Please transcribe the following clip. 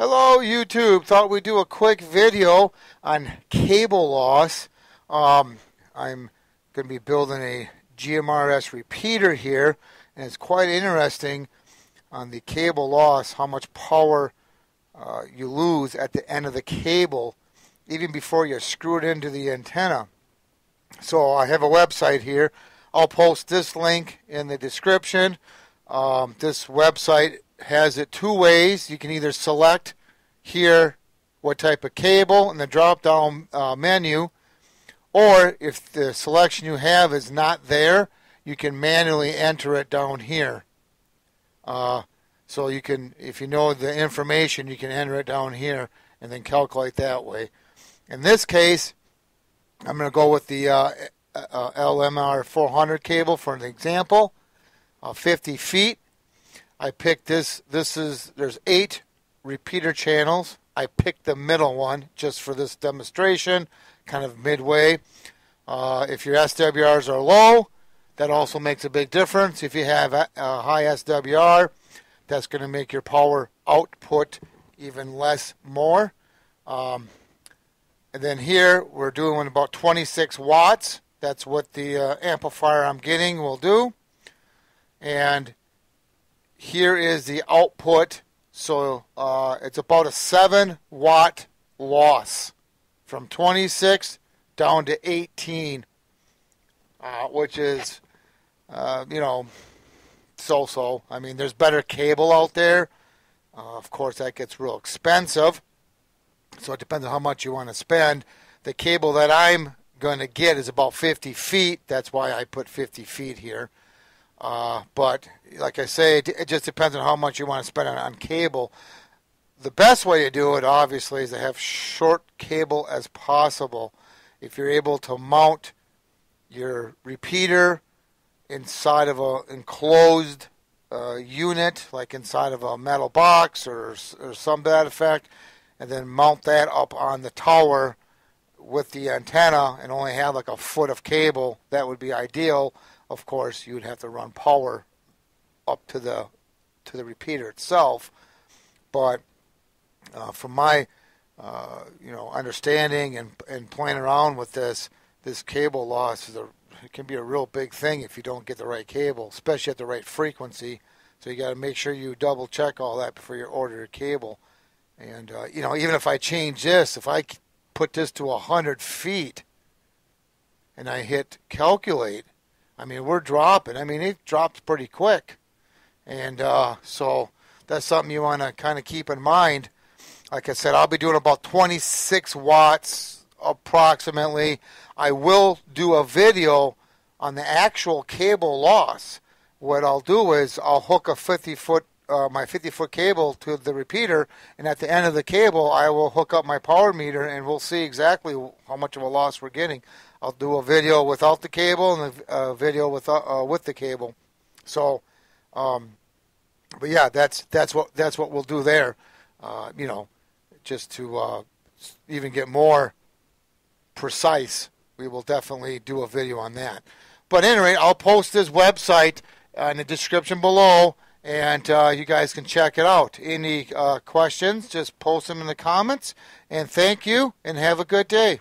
Hello, YouTube. Thought we'd do a quick video on cable loss. Um, I'm going to be building a GMRS repeater here, and it's quite interesting on the cable loss how much power uh, you lose at the end of the cable, even before you screw it into the antenna. So I have a website here. I'll post this link in the description. Um, this website has it two ways. You can either select here what type of cable in the drop down uh, menu, or if the selection you have is not there, you can manually enter it down here. Uh, so you can, if you know the information, you can enter it down here and then calculate that way. In this case, I'm going to go with the uh, uh, LMR 400 cable for an example, uh, 50 feet. I picked this. This is there's eight repeater channels. I picked the middle one just for this demonstration, kind of midway. Uh, if your SWRs are low, that also makes a big difference. If you have a, a high SWR, that's going to make your power output even less more. Um, and then here we're doing about 26 watts. That's what the uh, amplifier I'm getting will do. And here is the output. So uh, it's about a 7 watt loss from 26 down to 18, uh, which is, uh, you know, so so. I mean, there's better cable out there. Uh, of course, that gets real expensive. So it depends on how much you want to spend. The cable that I'm going to get is about 50 feet. That's why I put 50 feet here. Uh, but like I say, it, it, just depends on how much you want to spend on, on cable. The best way to do it, obviously, is to have short cable as possible. If you're able to mount your repeater inside of a enclosed uh, unit, like inside of a metal box or, or some that effect, and then mount that up on the tower with the antenna and only have like a foot of cable, that would be ideal of course, you'd have to run power up to the to the repeater itself. But uh, from my uh, you know understanding and and playing around with this, this cable loss is a it can be a real big thing if you don't get the right cable, especially at the right frequency. So you got to make sure you double check all that before you order a cable. And uh, you know, even if I change this, if I put this to hundred feet, and I hit calculate, I mean, we're dropping. I mean, it drops pretty quick. And uh, so that's something you want to kind of keep in mind. Like I said, I'll be doing about 26 watts approximately. I will do a video on the actual cable loss. What I'll do is I'll hook a 50 foot uh, my 50 foot cable to the repeater, and at the end of the cable, I will hook up my power meter, and we'll see exactly how much of a loss we're getting. I'll do a video without the cable and a video with uh, with the cable. So, um, but yeah, that's that's what that's what we'll do there. Uh, you know, just to uh, even get more precise, we will definitely do a video on that. But anyway, I'll post this website in the description below, and uh, you guys can check it out. Any uh, questions? Just post them in the comments. And thank you, and have a good day.